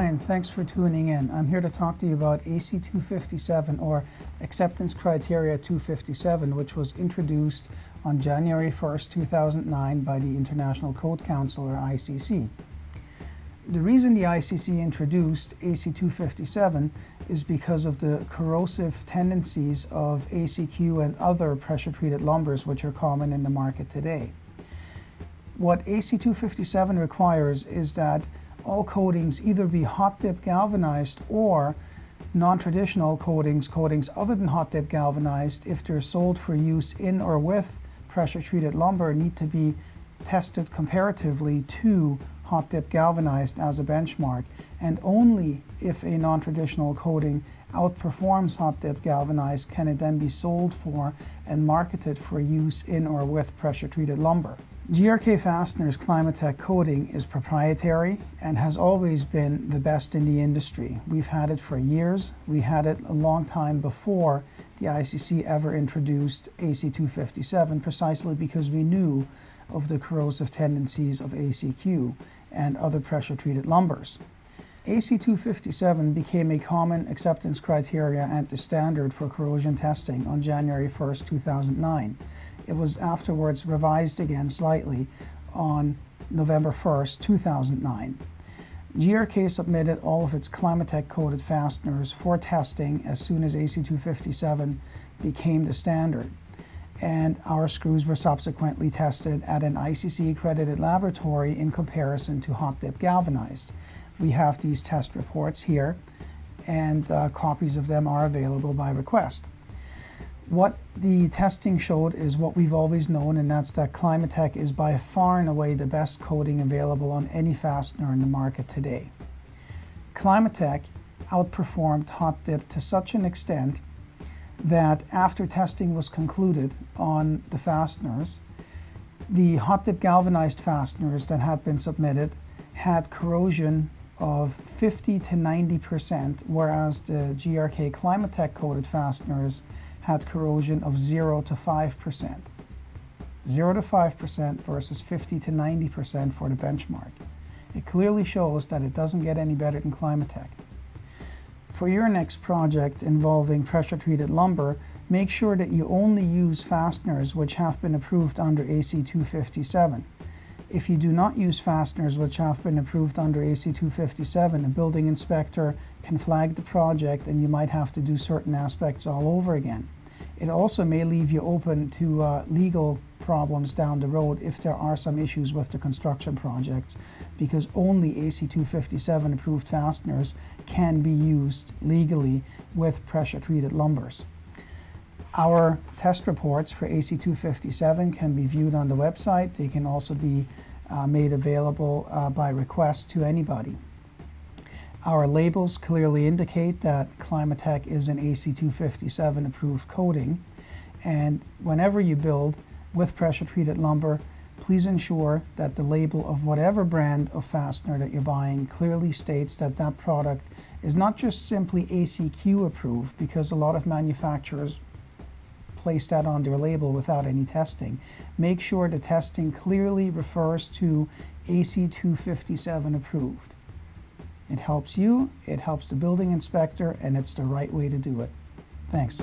and thanks for tuning in. I'm here to talk to you about AC 257 or Acceptance Criteria 257, which was introduced on January 1st, 2009 by the International Code Council or ICC. The reason the ICC introduced AC 257 is because of the corrosive tendencies of ACQ and other pressure treated lumbers which are common in the market today. What AC 257 requires is that all coatings either be hot dip galvanized or non-traditional coatings, coatings other than hot dip galvanized, if they're sold for use in or with pressure treated lumber, need to be tested comparatively to hot dip galvanized as a benchmark. And only if a non-traditional coating outperforms hot dip galvanized can it then be sold for and marketed for use in or with pressure treated lumber. GRK Fasteners Climatek coating is proprietary and has always been the best in the industry. We've had it for years. We had it a long time before the ICC ever introduced AC257 precisely because we knew of the corrosive tendencies of ACQ and other pressure treated lumbers. AC257 became a common acceptance criteria and the standard for corrosion testing on January 1, 2009. It was afterwards revised again slightly on November 1st, 2009. GRK submitted all of its Climatek coated fasteners for testing as soon as AC257 became the standard. And our screws were subsequently tested at an ICC accredited laboratory in comparison to hot dip galvanized. We have these test reports here, and uh, copies of them are available by request. What the testing showed is what we've always known, and that's that Climatek is by far and away the best coating available on any fastener in the market today. Climatek outperformed hot dip to such an extent that after testing was concluded on the fasteners, the hot dip galvanized fasteners that had been submitted had corrosion of 50 to 90 percent, whereas the GRK Climatek coated fasteners had corrosion of 0 to 5%. 0 to 5% versus 50 to 90% for the benchmark. It clearly shows that it doesn't get any better than Climatek. For your next project involving pressure treated lumber, make sure that you only use fasteners which have been approved under AC 257. If you do not use fasteners which have been approved under AC 257, a building inspector can flag the project and you might have to do certain aspects all over again. It also may leave you open to uh, legal problems down the road if there are some issues with the construction projects because only AC 257 approved fasteners can be used legally with pressure treated lumbers. Our test reports for AC257 can be viewed on the website. They can also be uh, made available uh, by request to anybody. Our labels clearly indicate that Climatek is an AC257 approved coating. And whenever you build with pressure treated lumber, please ensure that the label of whatever brand of fastener that you're buying clearly states that that product is not just simply ACQ approved because a lot of manufacturers place that on their label without any testing. Make sure the testing clearly refers to AC257 approved. It helps you, it helps the building inspector, and it's the right way to do it. Thanks.